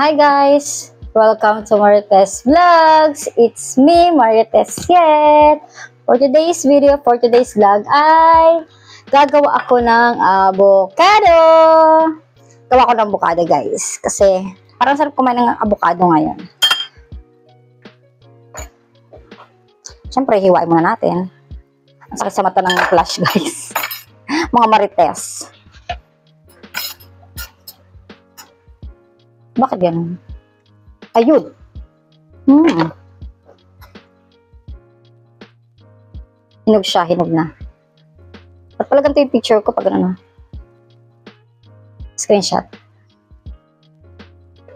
Hi guys! Welcome to Marites Vlogs! It's me, Marites Yet! For today's video, for today's vlog ay gagawa ako ng avocado! Gawa ko ng avocado guys. Kasi parang sarap kumain ng avocado ngayon. Siyempre, hiwain muna natin. Ang sakit sa mata ng flash guys. Mga Marites. Bakit ganun? Ayun. Hmm. Hinog siya, hinog na. Ba't pala ganito yung picture ko pag ano? Screenshot.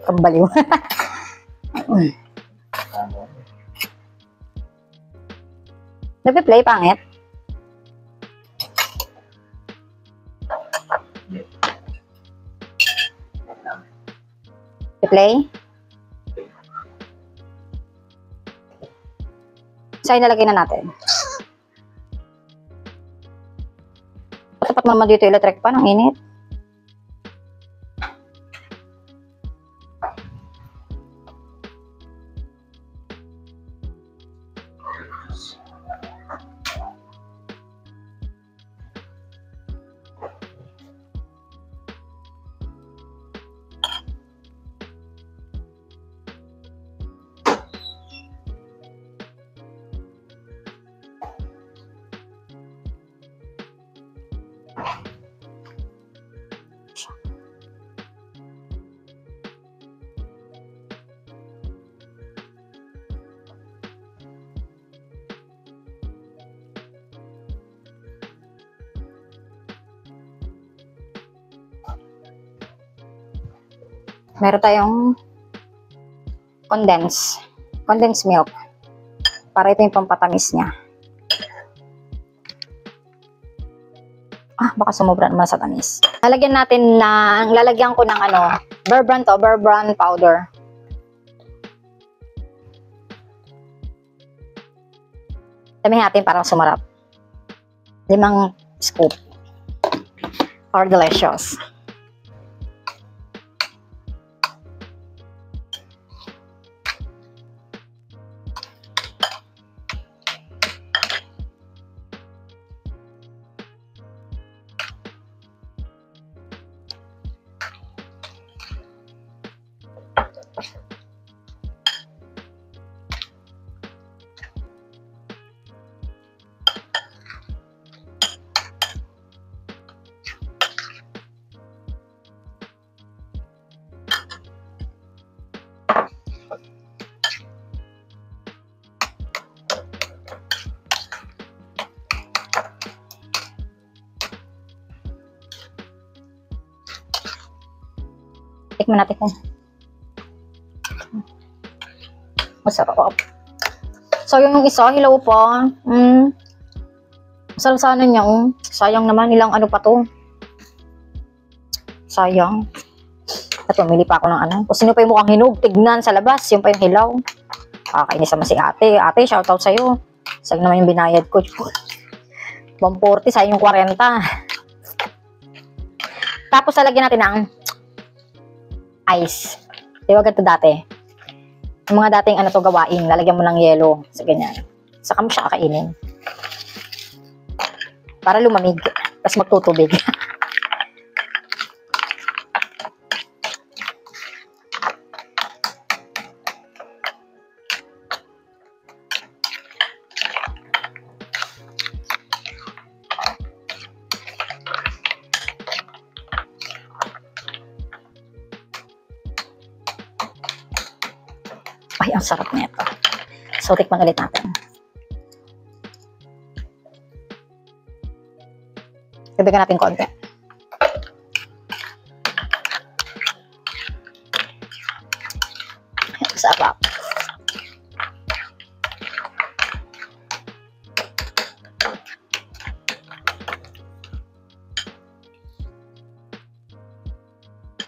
Kambaliw. Nagpe-play, pangit? I-play? Saan nalagay na natin? Tapat naman dito electric pa, ang init. Meron tayong condense. Condensed milk. Para ito yung pampatamis niya. Ah, baka sumobra naman sa tamis. Lalagyan natin ng, lalagyan ko ng ano, bear brand to, bear powder. Damihin natin parang sumarap. Limang scoop. For delicious. Tikman natin kung masarap. So, yung isa, hilaw pa. Mm. Masarap niya. Oh. Sayang naman, ilang ano pa to. Sayang. At pumili pa ako ng ano. Kung sino pa yung mukhang hinog, tignan sa labas. Yung pa yung hilaw. Kakainis naman si ate. Ate, shoutout sa'yo. Sayang naman yung binayad ko. 140, sayang yung 40. Tapos, lalagyan natin ng ice. Di ba ganito dati? Mga dating ano to gawain, lalagyan mo ng yelo sa ganyan. Saka mo siya kakainin. Para lumamig. Tapos magtutubig. Ay, ang sarap nito. So, tikman ulit natin. Bibigyan natin konti. Sarap.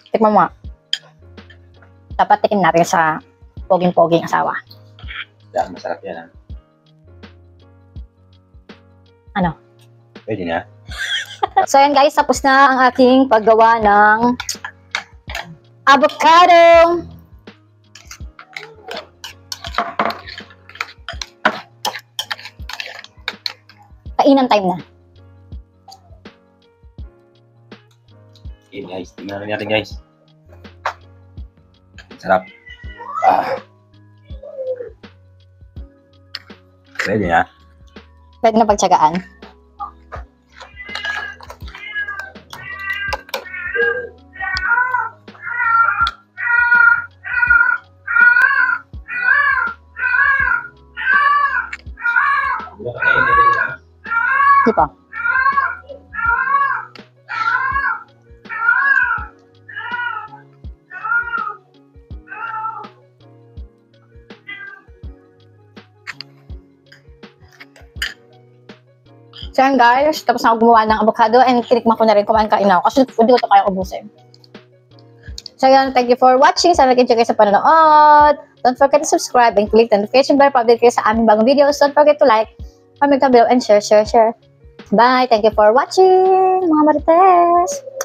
Tikman mo nga. Dapat tikim natin sa poging-poging asawa. Dahil masarap yan, ha? Ano? Pwede na. so, yan guys, tapos na ang ating paggawa ng avocado. Kainan time na. Okay guys, tingnan natin guys. Sarap. Pwede na. Pwede na pagtsagaan. Di pa. So yan guys, tapos na ako gumawa ng avocado and tinikman ko na rin kumain kain ako kasi hindi ko ito kaya ubusin. So yan, thank you for watching. Sana nag-enjoy kayo sa panonood. Don't forget to subscribe and click the notification bell para update kayo sa aming bagong videos. Don't forget to like, comment down below, and share, share, share. Bye! Thank you for watching, mga Marites!